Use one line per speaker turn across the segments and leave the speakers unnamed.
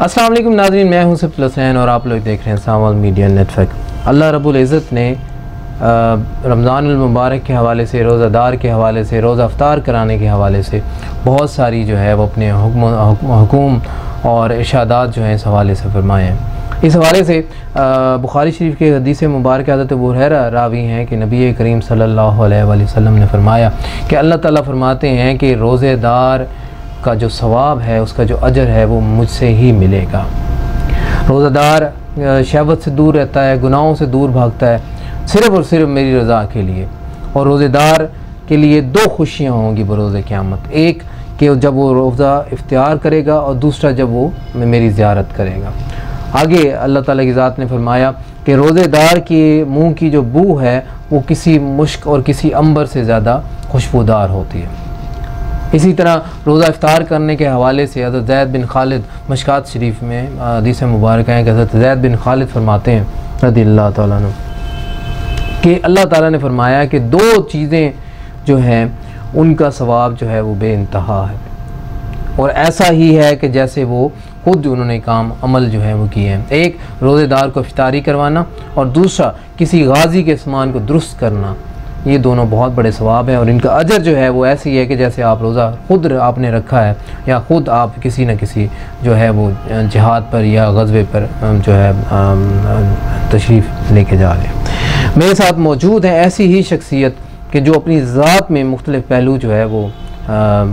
वालेकुम नाज़रीन, मैं हूँ सिफ्त हुसैन और आप लोग देख रहे हैं सावल मीडिया नेटवर्क। अल्लाह रब्बुल इज़्ज़त ने रमज़ान मुबारक के हवाले से, रोज़ादार के हवाले से, रोज़ा अफ्तार कराने के हवाले से बहुत सारी जो है वो अपने हुकूम और इशादात जो हैं इस हवाले से फरमाए हैं। इस हवाले से बुखारी शरीफ के हदीस मुबारक हज़रत बुहरा रावी हैं कि नबी करीम सल्लल्लाहु अलैहि वसल्लम ने फरमाया कि अल्लाह ताला फरमाते हैं कि रोज़ेदार का जो सवाब है, उसका जो अजर है, वो मुझसे ही मिलेगा। रोज़ादार शहवत से दूर रहता है, गुनाहों से दूर भागता है, सिर्फ़ और सिर्फ़ मेरी रज़ा के लिए। और रोज़ेदार के लिए दो खुशियाँ होंगी बरोज़ क़्यामत। एक, कि जब वो रोज़ा इफ्तार करेगा और दूसरा, जब वो मेरी ज़्यारत करेगा। आगे अल्लाह ताला की ज़ात ने फरमाया कि रोज़ेदार के मुँह की जो बू है, वो किसी मुश्क और किसी अंबर से ज़्यादा खुशबूदार होती है। इसी तरह रोज़ा इफ्तार करने के हवाले से हज़रत जैद बिन खालिद मशकात शरीफ में हदीस मुबारक हैं कि हज़रत जैद बिन खालिद फरमाते हैं रदी अल्लाह तु कि अल्लाह ताला ने फरमाया कि दो चीज़ें जो हैं, उनका सवाब जो है वो बेानतहा है। और ऐसा ही है कि जैसे वो खुद उन्होंने काम, अमल जो है वो किए हैं। एक, रोज़ेदार को इफ्तारी करवाना और दूसरा, किसी गाजी के सामान को दुरुस्त करना। ये दोनों बहुत बड़े सवाब हैं और इनका अजर जो है वो ऐसी है कि जैसे आप रोज़ा खुद आपने रखा है या ख़ुद आप किसी न किसी जो है वो जहाद पर या गजबे पर जो है तशरीफ़ लेके जा रहे हैं। मेरे साथ मौजूद है ऐसी ही शख्सियत कि जो अपनी ज़ात में मुख्तलिफ़ पहलू जो है वो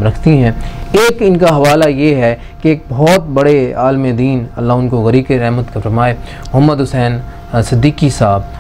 रखती हैं। एक इनका हवाला ये है कि एक बहुत बड़े आलम दीन, अल्लाह उनको गरीक रहमत का फरमाए, मोहम्मद हुसैन सिद्दीकी साहब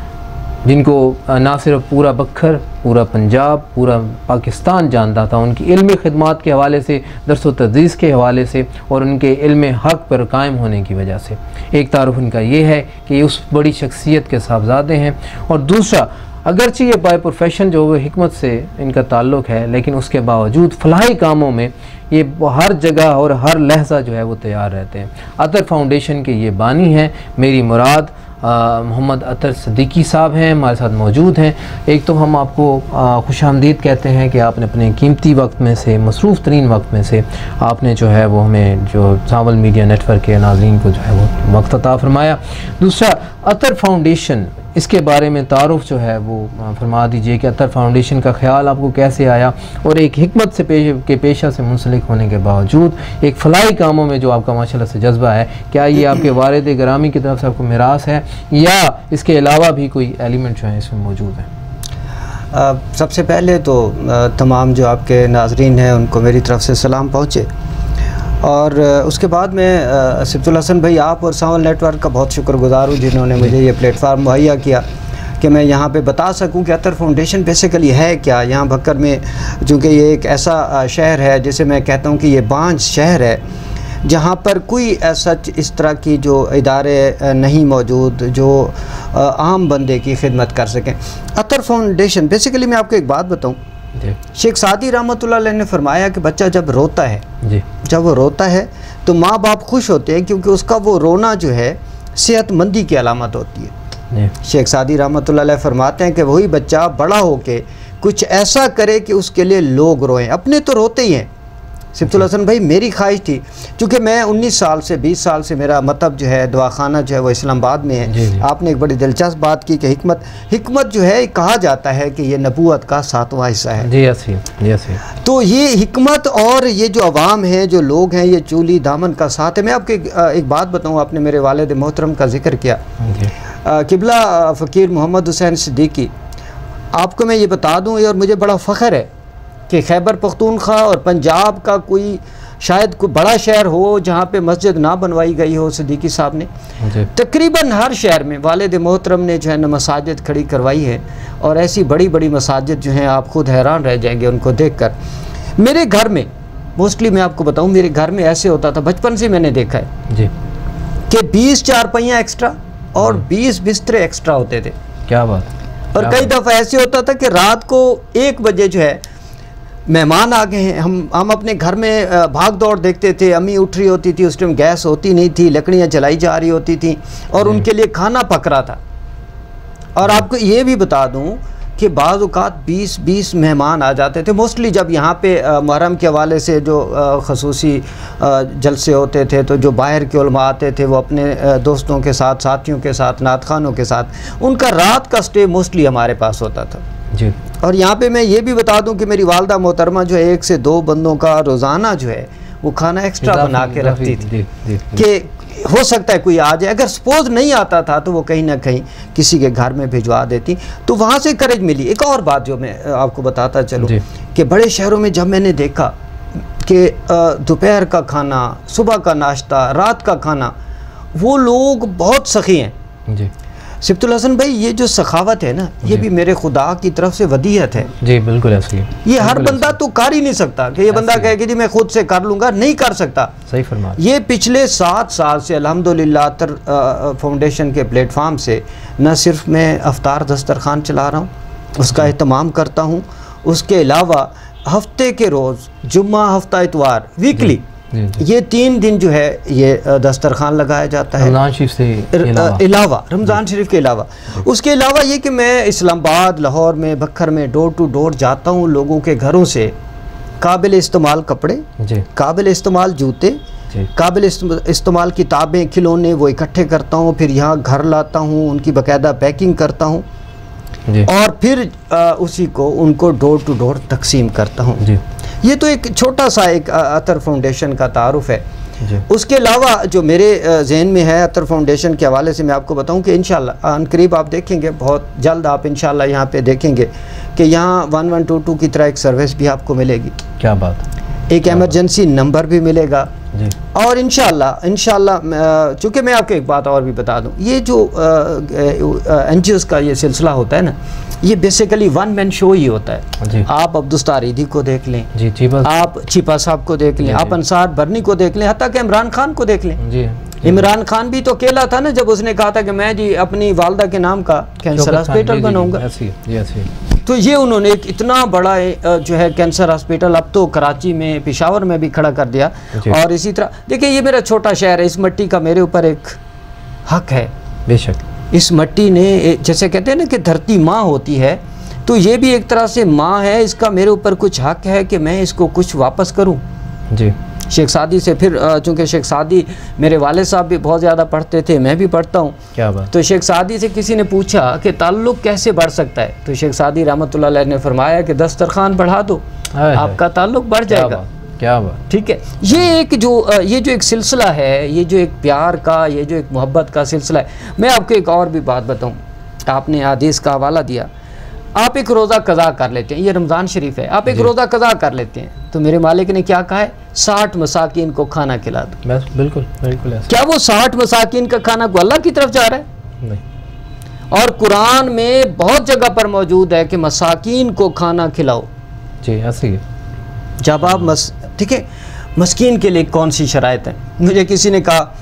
जिनको ना सिर्फ़ पूरा बखर, पूरा पंजाब, पूरा पाकिस्तान जानता था, उनकी इल्मी खदमात के हवाले से, दरस व तदीस के हवाले से और उनके इल्म हक़ पर कायम होने की वजह से। एक तारफ़ उनका ये है कि उस बड़ी शख्सियत के साहबजादे हैं। और दूसरा, अगरचे ये बाय प्रोफेशन जो हमत से इनका ताल्लुक़ है, लेकिन उसके बावजूद फलाही कामों में ये हर जगह और हर लहजा जो है वो तैयार रहते हैं। अतर फाउंडेशन के ये बानी हैं, मेरी मुराद मोहम्मद अतर सदीकी साहब हैं, हमारे साथ मौजूद हैं। एक तो हम आपको खुश आमदीद कहते हैं कि आपने अपने कीमती वक्त में से, मसरूफ़ तरीन वक्त में से, आपने जो है वो हमें जो सावल मीडिया नेटवर्क के नाजरन को जो है वो वक्त अता फरमाया। दूसरा, अतर फाउंडेशन इसके बारे में तारुफ जो है वो फरमा दीजिए कि अतर फाउंडेशन का ख्याल आपको कैसे आया और एक हमत से पेश, के पेशा से मुंसलिक होने के बावजूद एक फलाई कामों में जो आपका माशाल्लाह से जज्बा है, क्या ये आपके वारद ग्रामी की तरफ़ से आपको मिरास है या इसके अलावा भी कोई एलिमेंट जो है इसमें मौजूद है?
सबसे पहले तो तमाम जो आपके नाजरीन हैं उनको मेरी तरफ़ से सलाम पहुँचे। और उसके बाद मैं सिफ्तुल हसन भाई आप और सावल नेटवर्क का बहुत शुक्रगुजार हूँ जिन्होंने मुझे ये प्लेटफार्म मुहैया किया कि मैं यहाँ पे बता सकूँ कि अतर फाउंडेशन बेसिकली है क्या? यहाँ भक्कर में चूँकि ये एक ऐसा शहर है जिसे मैं कहता हूँ कि ये बांझ शहर है जहाँ पर कोई ऐसा इस तरह की जो इदारे नहीं मौजूद जो आम बंदे की खिदमत कर सकें। अतर फाउंडेशन बेसिकली मैं आपको एक बात बताऊँ शेख सादी रहमत ने फरमाया कि बच्चा जब रोता है जी। जब वो रोता है तो माँ बाप खुश होते हैं क्योंकि उसका वो रोना जो है सेहतमंदी की अलामत होती है। शेख सादी रहमत फरमाते हैं कि वही बच्चा बड़ा होके कुछ ऐसा करे कि उसके लिए लोग रोएँ। अपने तो रोते ही हैं सिफ्तुल हसन भाई मेरी ख्वाहिश थी क्योंकि मैं 19 साल से 20 साल से मेरा मतलब जो है दवाखाना जो है वो इस्लामाबाद में है। आपने एक बड़ी दिलचस्प बात की कि हमत हमत जो है कहा जाता है कि ये नबूत का सातवां हिस्सा है।
जी जी
तो ये हमत और ये जो अवाम है जो लोग हैं ये चूली दामन का साथ है। मैं आपको एक, एक बात बताऊँ आपने मेरे वालद मोहतरम का ज़िक्र किया। किबला फ़कीर मोहम्मद हुसैन सिद्दीकी आपको मैं ये बता दूँ और मुझे बड़ा फ़ख्र है कि खैबर पख्तूनख्वा और पंजाब का कोई शायद कोई बड़ा शहर हो जहाँ पे मस्जिद ना बनवाई गई हो सदीकी साहब ने। तकरीबन हर शहर में वालद मोहतरम ने जो है ना मसाजिद खड़ी करवाई है और ऐसी बड़ी बड़ी मसाजिद जो हैं आप खुद हैरान रह जाएँगे उनको देख कर मेरे घर में मोस्टली मैं आपको बताऊँ मेरे घर में ऐसे होता था बचपन से मैंने देखा है जी। कि बीस चार पहियाँ एक्स्ट्रा और बीस बिस्तरे एक्स्ट्रा होते थे।
क्या बात।
और कई दफ़ा ऐसे होता था कि रात को एक बजे जो है मेहमान आ गए हैं। हम हम अपने घर में भाग दौड़ देखते थे। अम्मी उठ रही होती थी उस टाइम गैस होती नहीं थी लकड़ियाँ जलाई जा रही होती थी और उनके लिए खाना पक रहा था। और आपको ये भी बता दूँ कि बाज़ात बीस बीस मेहमान आ जाते थे। मोस्टली जब यहाँ पे मुहर्रम के हवाले से जो खसूसी जलसे होते थे तो जो बाहर के उलमा आते थे वो अपने दोस्तों के साथ साथियों के साथ नात खानों के साथ उनका रात का स्टे मोस्टली हमारे पास होता था।
जी।
और यहाँ पे मैं ये भी बता दूँ कि मेरी वालदा मोहतरमा जो है एक से दो बंदों का रोज़ाना जो है वो खाना एक्स्ट्रा बना के रखती थी। कि हो सकता है कोई आ जाए। अगर सपोज़ नहीं आता था तो वो कहीं ना कहीं किसी के घर में भिजवा देती। तो वहाँ से करेज मिली। एक और बात जो मैं आपको बताता चलूँ कि बड़े शहरों में जब मैंने देखा कि दोपहर का खाना सुबह का नाश्ता रात का खाना वो लोग बहुत सखी हैं।
जी।
सिफ्तुल हसन भाई ये जो सखावत है ना ये भी मेरे खुदा की तरफ़ से वदीयत है।
जी बिल्कुल ऐसे।
ये हर बंदा तो कर ही नहीं सकता कि ये बंदा कहे कि जी मैं खुद से कर लूँगा नहीं कर सकता।
सही फरमा
ये पिछले सात साल से अल्हम्दुलिल्लाह अतर अ, फाउंडेशन के प्लेटफार्म से न सिर्फ़ मैं अफ्तार दस्तरखान चला रहा हूँ उसका अहतमाम करता हूँ। उसके अलावा हफ़्ते के रोज़ जुम्मा हफ़्ता इतवार वीकली ये तीन दिन जो है ये दस्तरखान लगाया जाता है।
रमज़ान शरीफ से अलावा।
रमज़ान शरीफ के अलावा। उसके अलावा ये कि मैं इस्लामाबाद लाहौर में बखर में डोर टू डोर जाता हूँ लोगों के घरों से काबिल इस्तेमाल कपड़े काबिल इस्तेमाल जूते काबिल इस्तेमाल किताबें खिलौने वो इकट्ठे करता हूँ फिर यहाँ घर लाता हूँ उनकी बाकायदा पैकिंग करता हूँ और फिर आ, उसी को उनको डोर टू डोर तकसीम करता हूँ। ये तो एक छोटा सा एक अतर फाउंडेशन का तारफ़ है। उसके अलावा जो मेरे जहन में है अतर फाउंडेशन के हवाले से मैं आपको बताऊँ कि इन शनकरीब आप देखेंगे बहुत जल्द आप इंशाल्लाह यहाँ पे देखेंगे कि यहाँ वन वन टू टू की तरह एक सर्विस भी आपको मिलेगी।
क्या बात
एक एमरजेंसी नंबर भी मिलेगा। और इंशाल्लाह अ, चूँकि मैं आपको एक बात और भी बता दूँ ये जो एन का ये सिलसिला होता है ना ये बेसिकली वन मैन शो ही होता है। आप अब्दुस्तार ईदी को देख लें
जी जी
आप छिपा साहब को देख लें आप। अंसार बर्नी को देख लें हती कि इमरान खान को देख लें।
जी।
इमरान खान भी तो अकेला था ना जब उसने कहा था कि मैं जी अपनी वालदा के नाम का कैंसर हॉस्पिटल बनाऊँगा तो ये उन्होंने एक इतना बड़ा जो है कैंसर हॉस्पिटल अब तो कराची में पिशावर में भी खड़ा कर दिया। और इसी तरह देखिए ये मेरा छोटा शहर है इस मट्टी का मेरे ऊपर एक हक है।
बेशक।
इस मट्टी ने जैसे कहते हैं ना कि धरती माँ होती है तो ये भी एक तरह से माँ है इसका मेरे ऊपर कुछ हक है कि मैं इसको कुछ वापस करूँ।
जी।
शेख सादी से। फिर चूँकि शेख सादी मेरे वाले साहब भी बहुत ज़्यादा पढ़ते थे मैं भी पढ़ता हूँ।
क्या बात।
तो शेख सादी से किसी ने पूछा कि ताल्लुक़ कैसे बढ़ सकता है? तो शेख सादी रहमत ने फरमाया कि दस्तरखान बढ़ा दो। आपका ताल्लुक़ बढ़ जाएगा।
क्या बात।
ठीक है ये एक जो ये जो एक सिलसिला है ये जो एक प्यार का ये जो एक मोहब्बत का सिलसिला है। मैं आपको एक और भी बात बताऊँ। आपने आदेश का हवाला दिया आप एक रोज़ा कज़ा कर लेते हैं ये रमज़ान शरीफ है आप एक रोज़ा कज़ा कर लेते हैं। तो मेरे मालिक ने क्या कहा है? साठ मसाकिन को खाना खिला दो।
बिल्कुल बिल्कुल
क्या वो साठ मसाकिन का खाना को अल्लाह की तरफ़ जा रहा है?
नहीं।
और कुरान में बहुत जगह पर मौजूद है कि मसाकिन को खाना खिलाओ।
जी ऐसे ही
जब आप मस ठीक है मस्किन के लिए कौन सी शराइत है? मुझे किसी ने कहा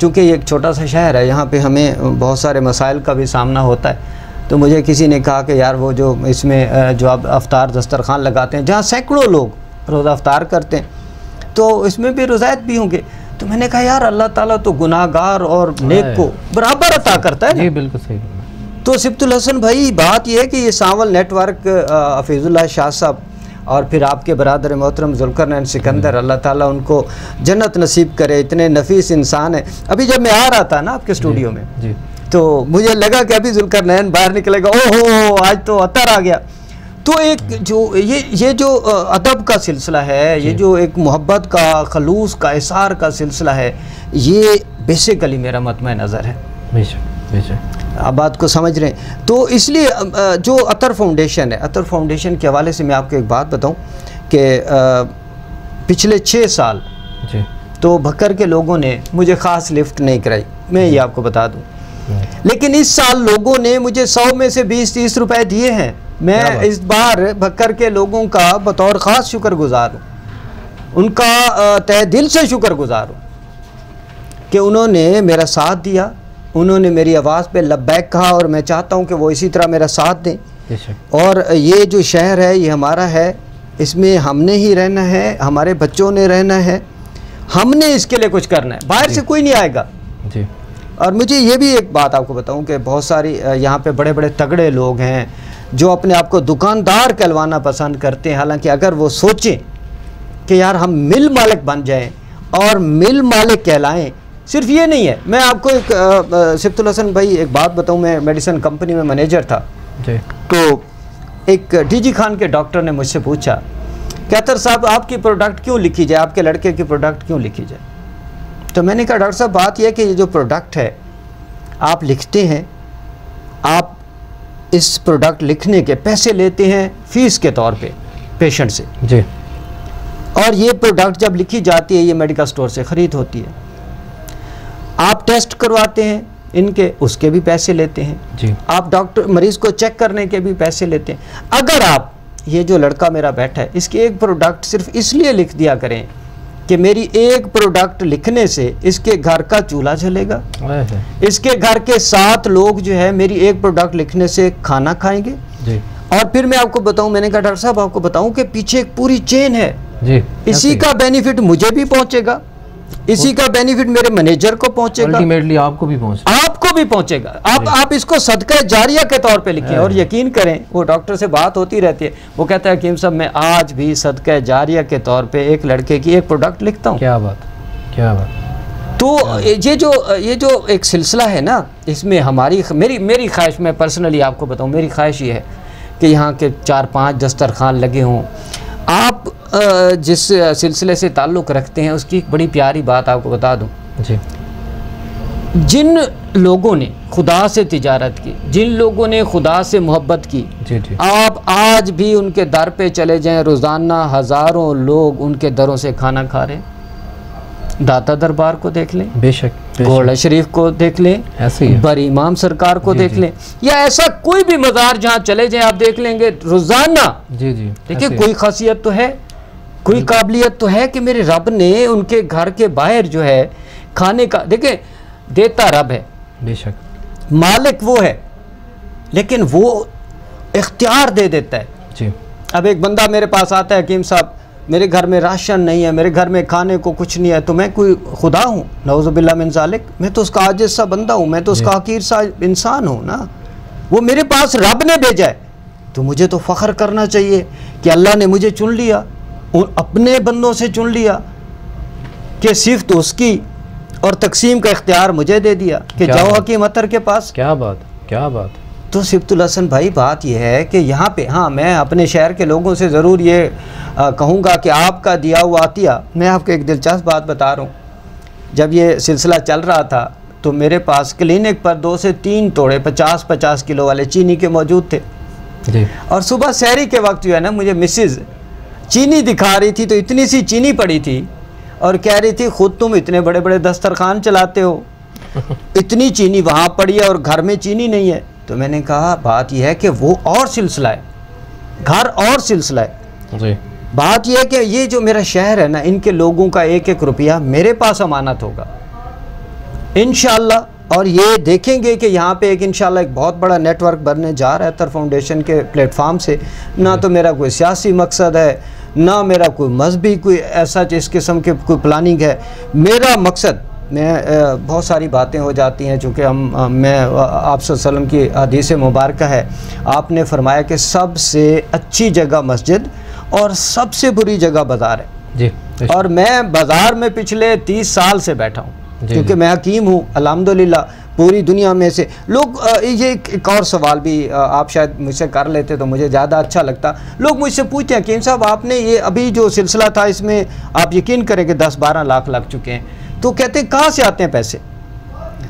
चूँकि ये एक छोटा सा शहर है यहाँ पे हमें बहुत सारे मसाइल का भी सामना होता है तो मुझे किसी ने कहा कि यार वो जो इसमें जो आप अफ्तार दस्तरखान लगाते हैं जहाँ सैकड़ों लोग रोज़ा अफ्तार करते हैं तो इसमें भी रोज़ायत भी होंगे। तो मैंने कहा यार अल्लाह ताला तो गुनाहगार और नेक को बराबर अता करता है ना?
जी बिल्कुल सही
तो सिफ्तुल हसन भाई बात यह है कि ये सावल नेटवर्क हफीज़ुल्ला शाह साहब और फिर आपके बरदर मोहतरम जुल्कर सिकंदर अल्लाह ताला उनको जन्नत नसीब करे इतने नफीस इंसान है। अभी जब मैं आ रहा था ना आपके स्टूडियो में
जी।
तो मुझे लगा कि अभी जुलकर नैन बाहर निकलेगा। ओहो आज तो अतर आ गया। तो एक जो ये ये जो अदब का सिलसिला है ये जो। एक मोहब्बत का खलूस का इसार का सिलसिला है ये बेसिकली मेरा मतम नज़र है।
बेशक बेशक।
आप बात को समझ रहे हैं। तो इसलिए जो अतर फाउंडेशन है अतर फाउंडेशन के हवाले से मैं आपको एक बात बताऊँ कि पिछले छः साल
जी।
तो भक्कर के लोगों ने मुझे ख़ास लिफ्ट नहीं कराई। मैं ये आपको बता दूँ। लेकिन इस साल लोगों ने मुझे सौ में से बीस तीस रुपए दिए हैं। मैं? इस बार भक्कर के लोगों का बतौर ख़ास शुक्रगुजार हूँ। उनका तहे दिल से शुक्रगुजार हूँ कि उन्होंने मेरा साथ दिया। उन्होंने मेरी आवाज़ पे लब्बैक कहा और मैं चाहता हूँ कि वो इसी तरह मेरा साथ दें। और ये जो शहर है ये हमारा है। इसमें हमने ही रहना है हमारे बच्चों ने रहना है। हमने इसके लिए कुछ करना है। बाहर से कोई नहीं आएगा।
जी।
और मुझे ये भी एक बात आपको बताऊँ कि बहुत सारी यहाँ पे बड़े बड़े तगड़े लोग हैं जो अपने आप को दुकानदार कहलवाना पसंद करते हैं। हालाँकि अगर वो सोचें कि यार हम मिल मालिक बन जाएँ और मिल मालिक कहलाएँ सिर्फ़ ये नहीं है। मैं आपको एक सिफ्तुल हसन भाई एक बात बताऊँ मैं मेडिसिन कंपनी में मैनेजर था।
जी।
तो एक डीजी खान के डॉक्टर ने मुझसे पूछा कहतर साहब आपकी प्रोडक्ट क्यों लिखी जाए? आपके लड़के की प्रोडक्ट क्यों लिखी जाए? तो मैंने कहा डॉक्टर साहब बात यह कि ये जो प्रोडक्ट है आप लिखते हैं आप इस प्रोडक्ट लिखने के पैसे लेते हैं फ़ीस के तौर पे पेशेंट से।
जी।
और ये प्रोडक्ट जब लिखी जाती है ये मेडिकल स्टोर से ख़रीद होती है। आप टेस्ट करवाते हैं इनके उसके भी पैसे लेते हैं।
जी।
आप डॉक्टर मरीज़ को चेक करने के भी पैसे लेते हैं। अगर आप ये जो लड़का मेरा बैठा है इसकी एक प्रोडक्ट सिर्फ़ इसलिए लिख दिया करें कि मेरी एक प्रोडक्ट लिखने से इसके घर का चूल्हा जलेगा। इसके घर के सात लोग जो है मेरी एक प्रोडक्ट लिखने से खाना खाएँगे।
जी।
और फिर मैं आपको बताऊँ मैंने कहा डॉक्टर साहब आपको बताऊँ कि पीछे एक पूरी चेन है।
जी।
इसी का बेनिफिट मुझे भी पहुंचेगा। इसी का बेनिफिट मेरे मैनेजर को पहुंचेगा।
अल्टीमेटली आपको भी पहुँच
आपको भी पहुंचेगा। आप आप इसको सदका जारिया के तौर पे लिखें और यकीन करें वो डॉक्टर से बात होती रहती है। वो कहता है हकीम साहब मैं आज भी सदका जारिया के तौर पे एक लड़के की एक प्रोडक्ट लिखता हूँ।
क्या बात क्या बात।
तो ये जो ये जो एक सिलसिला है ना इसमें हमारी मेरी मेरी ख्वाहिश मैं पर्सनली आपको बताऊँ मेरी ख्वाहिश ये है कि यहाँ के चार पाँच दस्तरखान लगे हों। आप जिस सिलसिले से ताल्लुक़ रखते हैं उसकी बड़ी प्यारी बात आपको बता दूँ।
जी।
जिन लोगों ने खुदा से तिजारत की जिन लोगों ने खुदा से मोहब्बत की
जी जी।
आप आज भी उनके दर पे चले जाएँ रोज़ाना हज़ारों लोग उनके दरों से खाना खा रहे हैं। दाता दरबार को देख लें।
बेशक
गोला शरीफ को देख लें।
ऐसे ही है।
बर इमाम सरकार को
जी,
देख लें। या ऐसा कोई भी मज़ार जहाँ चले जाएँ आप देख लेंगे रोज़ाना।
जी जी
देखिए कोई खासियत तो है। कोई काबिलियत तो है कि मेरे रब ने उनके घर के बाहर जो है खाने का देखिए देता रब है।
बेशक।
मालिक वो है लेकिन वो इख्तियार दे देता है।
जी।
अब एक बंदा मेरे पास आता है हकीम साहब मेरे घर में राशन नहीं है मेरे घर में खाने को कुछ नहीं है तो मैं कोई खुदा हूँ? नवज़बिल्ला मैं तो उसका आजिज सा बंदा हूँ मैं तो उसका हकीर सा इंसान हूँ ना। वो मेरे पास रब ने भेजा है। तो मुझे तो फ़ख्र करना चाहिए कि अल्लाह ने मुझे चुन लिया। अपने बंदों से चुन लिया कि सिर्फ़ तो उसकी और तकसीम का इख्तियार मुझे दे दिया कि जाओ हकीम अतर के पास।
क्या बात? क्या बात?
तो सिफ्तुल हसन भाई बात यह है कि यहाँ पे हाँ मैं अपने शहर के लोगों से ज़रूर ये कहूँगा कि आपका दिया हुआ आतिया मैं आपको एक दिलचस्प बात बता रहा हूँ। जब ये सिलसिला चल रहा था तो मेरे पास क्लिनिक पर दो से तीन तोड़े पचास पचास किलो वाले चीनी के मौजूद थे।
जी।
और सुबह शहरी के वक्त जो है ना मुझे मिसिज़ चीनी दिखा रही थी तो इतनी सी चीनी पड़ी थी और कह रही थी खुद तुम इतने बड़े बड़े दस्तरखान चलाते हो। इतनी चीनी वहाँ पड़ी है और घर में चीनी नहीं है। तो मैंने कहा बात यह है कि वो और सिलसिला है। घर और सिलसिला है।
जी।
बात यह है कि ये जो मेरा शहर है ना इनके लोगों का एक एक रुपया मेरे पास अमानत होगा। इन और ये देखेंगे कि यहाँ पे एक इंशाल्लाह एक बहुत बड़ा नेटवर्क बनने जा रहा है तर फाउंडेशन के प्लेटफार्म से। ना तो मेरा कोई सियासी मकसद है ना मेरा कोई मजहबी कोई ऐसा इस किस्म के कोई प्लानिंग है। मेरा मकसद मैं बहुत सारी बातें हो जाती हैं चूँकि हम मैं आप वसल्लम की हदीस मुबारक है। आपने फरमाया कि सबसे अच्छी जगह मस्जिद और सबसे बुरी जगह बाज़ार है।
जी
और मैं बाज़ार में पिछले तीस साल से बैठा हूँ। क्योंकि मैं हकीम हूँ अल्हम्दुलिल्लाह पूरी दुनिया में से। लोग ये एक, और सवाल भी आप शायद मुझसे कर लेते तो मुझे ज़्यादा अच्छा लगता। लोग मुझसे पूछते हैं हकीम साहब आपने ये अभी जो सिलसिला था इसमें आप यकीन करें कि दस बारह लाख लग चुके हैं। तो कहते हैं कहाँ से आते हैं पैसे?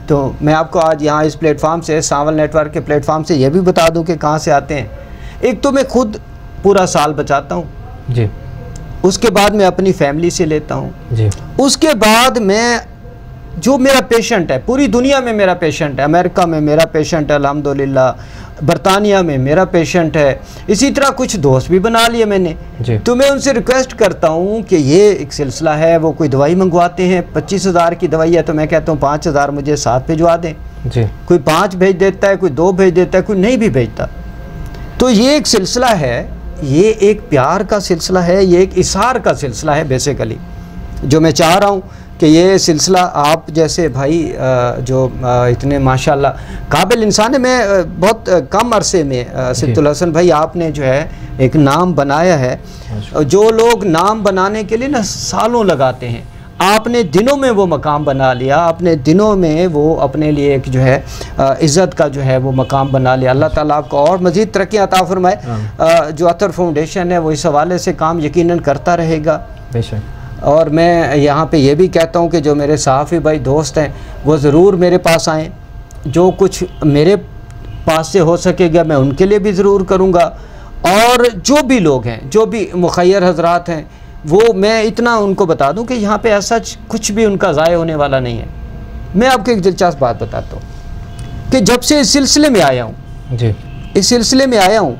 तो मैं आपको आज यहाँ इस प्लेटफार्म से सावल नेटवर्क के प्लेटफार्म से ये भी बता दूँ कि कहाँ से आते हैं। एक तो मैं खुद पूरा साल बचाता हूँ।
जी।
उसके बाद मैं अपनी फैमिली से लेता हूँ।
जी।
उसके बाद मैं जो मेरा पेशेंट है पूरी दुनिया में मेरा पेशेंट है अमेरिका में मेरा पेशेंट है अल्हम्दुलिल्लाह बरतानिया में मेरा पेशेंट है इसी तरह कुछ दोस्त भी बना लिए मैंने। तो मैं उनसे रिक्वेस्ट करता हूँ कि ये एक सिलसिला है वो कोई दवाई मंगवाते हैं पच्चीस हज़ार की दवाई है तो मैं कहता हूँ पाँच हज़ार मुझे साथ भिजवा दें।
जी।
कोई पाँच भेज देता है कोई दो भेज देता है कोई नहीं भी भेजता। तो ये एक सिलसिला है ये एक प्यार का सिलसिला है ये एक इशार का सिलसिला है बेसिकली जो मैं चाह रहा हूँ। कि ये सिलसिला आप जैसे भाई जो इतने माशाल्लाह काबिल इंसान है। मैं बहुत कम अरसे में सिद्दुल हसन भाई आपने जो है एक नाम बनाया है। जो लोग नाम बनाने के लिए ना सालों लगाते हैं। आपने दिनों में वो मकाम बना लिया। आपने दिनों में वो अपने लिए एक जो है इज़्ज़त का जो है वो मकाम बना लिया। अल्लाह ताला आपको और मज़ीद तरक्की अता फरमाए। जो अतर फाउंडेशन है वो इस हवाले से काम यकीनन करता रहेगा। बेशक। और मैं यहाँ पे ये भी कहता हूँ कि जो मेरे सहाफ़ी भाई दोस्त हैं वो ज़रूर मेरे पास आएँ। जो कुछ मेरे पास से हो सकेगा मैं उनके लिए भी ज़रूर करूँगा। और जो भी लोग हैं जो भी मुखैर हजरात हैं वो मैं इतना उनको बता दूँ कि यहाँ पे ऐसा कुछ भी उनका ज़ाय होने वाला नहीं है। मैं आपको एक दिलचस्प बात बताता हूँ कि जब से इस सिलसिले में आया हूँ जी। इस सिलसिले में आया हूँ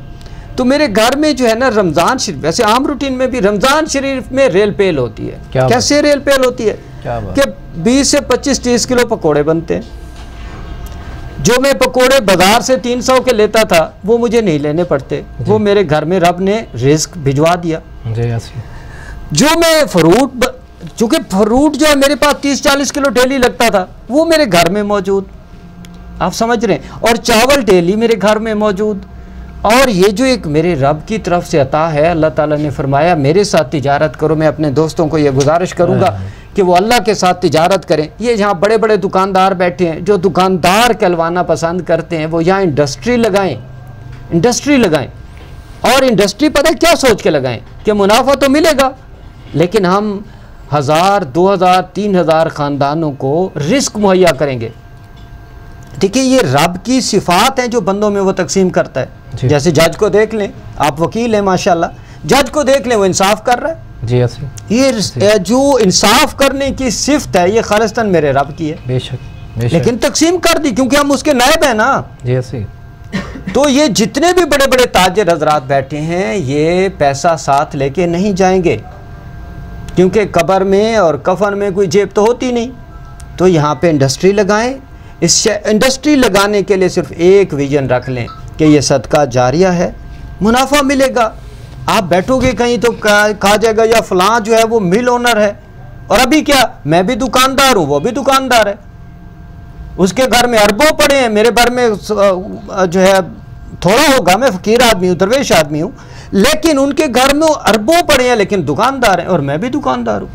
तो मेरे घर में जो है ना रमज़ान शरीफ वैसे आम रूटीन में भी रमज़ान शरीफ में रेल पेल होती है। क्या कैसे रेल पेल होती है? कि 20 से 25 तीस किलो पकोड़े बनते हैं। जो मैं पकोड़े बाज़ार से 300 के लेता था वो मुझे नहीं लेने पड़ते। वो मेरे घर में रब ने रिस्क भिजवा दिया। जो मैं फ्रूट चूँकि फ्रूट जो है मेरे पास 30-40 किलो डेली लगता था वो मेरे घर में मौजूद। आप समझ रहे हैं? और चावल डेली मेरे घर में मौजूद। और ये जो एक मेरे रब की तरफ़ से अता है अल्लाह ताला ने फरमाया मेरे साथ तिजारत करो मैं अपने दोस्तों को ये गुजारिश करूँगा हाँ। कि वो अल्लाह के साथ तिजारत करें। ये जहाँ बड़े बड़े दुकानदार बैठे हैं जो दुकानदार कहलवाना पसंद करते हैं वो यहाँ इंडस्ट्री लगाएँ इंडस्ट्री लगाएँ। और इंडस्ट्री पता क्या सोच के लगाएँ? कि मुनाफा तो मिलेगा लेकिन हम हज़ार दो हज़ार तीन हज़ार ख़ानदानों को रिस्क मुहैया करेंगे। देखिए ये रब की सिफात हैं जो बंदों में वो तकसीम करता है। जैसे जज को देख लें आप वकील हैं माशाल्लाह। जज को देख लें वो इंसाफ कर रहा है। जी ये जो। इंसाफ करने की सिफत है ये खालिस्तान मेरे रब की है। बेशक, बेशक। लेकिन तकसीम कर दी क्योंकि हम उसके नायब हैं ना। जी ऐसे। तो ये जितने भी बड़े बड़े ताजर हजरात बैठे हैं ये पैसा साथ लेके नहीं जाएँगे। क्योंकि कबर में और कफन में कोई जेब तो होती नहीं। तो यहाँ पे इंडस्ट्री लगाएँ इस इंडस्ट्री लगाने के लिए सिर्फ़ एक विजन रख लें कि ये सदका जारिया है, मुनाफा मिलेगा। आप बैठोगे कहीं तो कहा जाएगा या फलां जो है वो मिल ओनर है। और अभी क्या, मैं भी दुकानदार हूँ, वो भी दुकानदार है। उसके घर में अरबों पड़े हैं, मेरे घर में जो है थोड़ा होगा, मैं फकीर आदमी हूँ, दरवेश आदमी हूँ। लेकिन उनके घर में अरबों पड़े हैं, लेकिन दुकानदार हैं और मैं भी दुकानदार हूँ।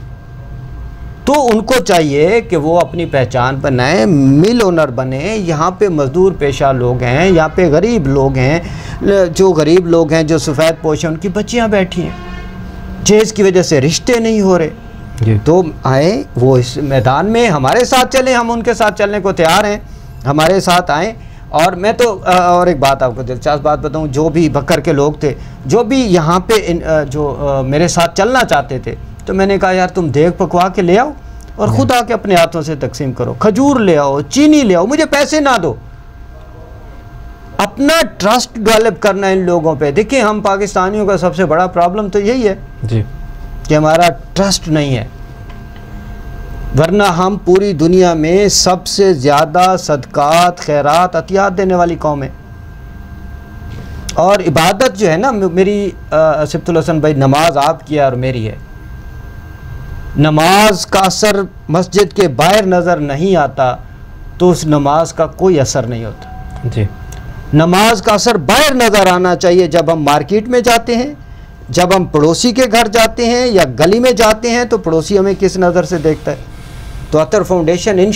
तो उनको चाहिए कि वो अपनी पहचान बनाएँ मिल ओनर बने। यहाँ पे मज़दूर पेशा लोग हैं यहाँ पे गरीब लोग हैं। जो गरीब लोग हैं जो सफ़ेद पोश हैं उनकी बच्चियाँ बैठी हैं। जेज की वजह से रिश्ते नहीं हो रहे। तो आए वो इस मैदान में हमारे साथ चलें हम उनके साथ चलने को तैयार हैं। हमारे साथ आएँ। और मैं तो और एक बात आपको दिलचस्प बात बताऊँ जो भी बकर के लोग थे जो भी यहाँ पे इन, जो मेरे साथ चलना चाहते थे तो मैंने कहा यार तुम देख पकवा के ले आओ और ख़ुद आके अपने हाथों से तकसीम करो। खजूर ले आओ चीनी ले आओ मुझे पैसे ना दो। अपना ट्रस्ट डेवलप करना इन लोगों पे। देखिए हम पाकिस्तानियों का सबसे बड़ा प्रॉब्लम तो यही है जी। कि हमारा ट्रस्ट नहीं है। वरना हम पूरी दुनिया में सबसे ज़्यादा सदक़ात खैरात अतियात देने वाली कौम है। और इबादत जो है ना मेरी सिफ्तुल हसन भाई नमाज़ आपकी है और मेरी है। नमाज़ का असर मस्जिद के बाहर नज़र नहीं आता तो उस नमाज़ का कोई असर नहीं होता। जी। नमाज़ का असर बाहर नज़र आना चाहिए जब हम मार्केट में जाते हैं जब हम पड़ोसी के घर जाते हैं या गली में जाते हैं तो पड़ोसी हमें किस नज़र से देखता है? तो अतर फाउंडेशन इन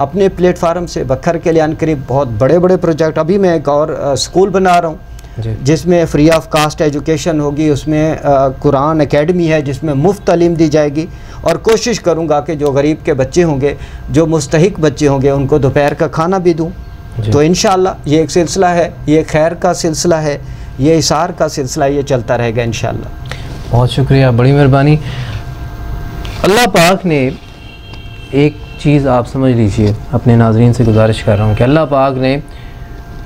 अपने प्लेटफार्म से बखर के लिए अनकरीब बहुत बड़े बड़े प्रोजेक्ट अभी मैं एक और स्कूल बना रहा हूँ। जिसमें फ्री ऑफ़ कास्ट एजुकेशन होगी उसमें कुरान एकेडमी है जिसमें मुफ़्त तालीम दी जाएगी। और कोशिश करूँगा कि जो गरीब के बच्चे होंगे जो मुस्तक बच्चे होंगे उनको दोपहर का खाना भी दूँ। तो इन ये एक सिलसिला है ये खैर का सिलसिला है ये इशार का सिलसिला ये चलता रहेगा इन
बहुत शुक्रिया बड़ी मेहरबानी। अल्लाह पाक ने एक चीज़ आप समझ लीजिए अपने नाजरीन से गुजारिश कर रहा हूँ कि अल्लाह पाक ने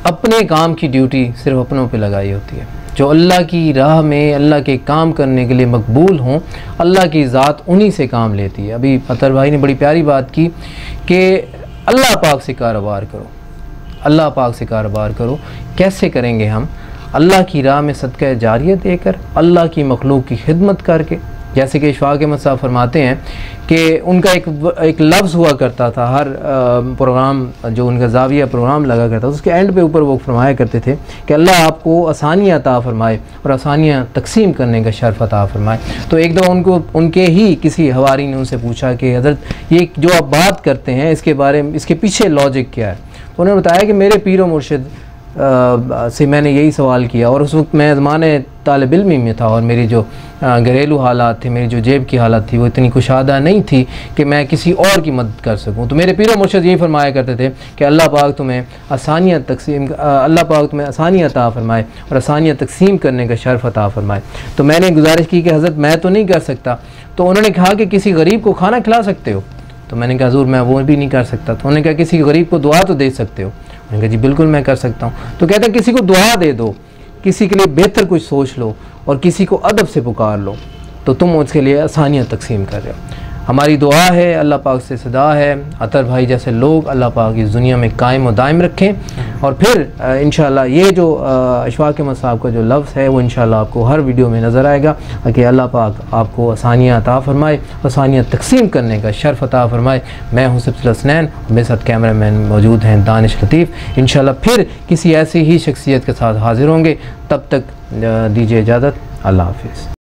अपने काम की ड्यूटी सिर्फ़ अपनों पे लगाई होती है। जो अल्लाह की राह में, अल्लाह के काम करने के लिए मकबूल हों, अल्लाह की ज़ात उन्हीं से काम लेती है। अभी अतर भाई ने बड़ी प्यारी बात की कि अल्लाह पाक से कारोबार करो। अल्लाह पाक से कारोबार करो। कैसे करेंगे हम? अल्लाह की राह में सदक़ जारियत देकर, अल्लाह की मखलूक की खिदमत करके। जैसे कि इशफाक अहमद साहब फरमाते हैं कि उनका एक एक लफ्ज़ हुआ करता था, हर प्रोग्राम, जो उनका जाविया प्रोग्राम लगा करता था, उसके एंड पे ऊपर वो फरमाया करते थे कि अल्लाह आपको आसानियाँ अता फरमाए और आसानियाँ तकसीम करने का शर्फ अता फरमाए। तो एक दफ़ा उनको, उनके ही किसी हवारी ने उनसे पूछा कि, हज़रत, ये जो आप बात करते हैं, इसके बारे में इसके पीछे लॉजिक क्या है? तो उन्होंने बताया कि मेरे पीर मुर्शद से मैंने यही सवाल किया और उस वक्त मैं ज़माने तालब इलमी में था और मेरी जो घरेलू हालात थे, मेरी जो जेब की हालत थी, वो इतनी कुशादा नहीं थी कि मैं किसी और की मदद कर सकूँ। तो मेरे पीर मुर्शद यही फरमाया करते थे कि अल्लाह पाक तुम्हें आसानियाँ तकसीम अल्लाह पाक तुम्हें आसानियाँ अता फरमाए और आसानियाँ तकसीम करने का शर्फ अता फरमाए। तो मैंने गुजारिश की कि हज़रत, मैं तो नहीं कर सकता। तो उन्होंने कहा कि किसी गरीब को खाना खिला सकते हो। तो मैंने कहा हजूर मैं वो भी नहीं कर सकता। तो उन्होंने कहा, किसी गरीब को दुआ तो दे सकते हो। उन्होंने कहा, जी, बिल्कुल मैं कर सकता हूँ। तो कहते हैं, किसी को दुआ दे दो। किसी के लिए बेहतर कुछ सोच लो और किसी को अदब से पुकार लो। तो तुम उसके लिए आसानियाँ तकसीम कर रहे हो। हमारी दुआ है, अल्लाह पाक से सदा है। अतर भाई जैसे लोग अल्लाह पाक इस दुनिया में कायम व दायम रखें। और फिर इन ये जो अशफाक अहमद साहब का जो लफ्ज़ है, वो इन आपको हर वीडियो में नज़र आएगा। कि अल्लाह पाक आपको आसानियाँ अता फ़रमाए, आसानियाँ तकसीम करने का शर्फ अता फ़रमाए। मैं हूँ सब्सलसनैन मेरे साथ कैमरा मैन मौजूद हैं दानिश लतीफ़। इन फिर किसी ऐसी ही शख्सियत के साथ हाज़िर होंगे। तब तक दीजिए इजाज़त। अल्लाह हाफिज़।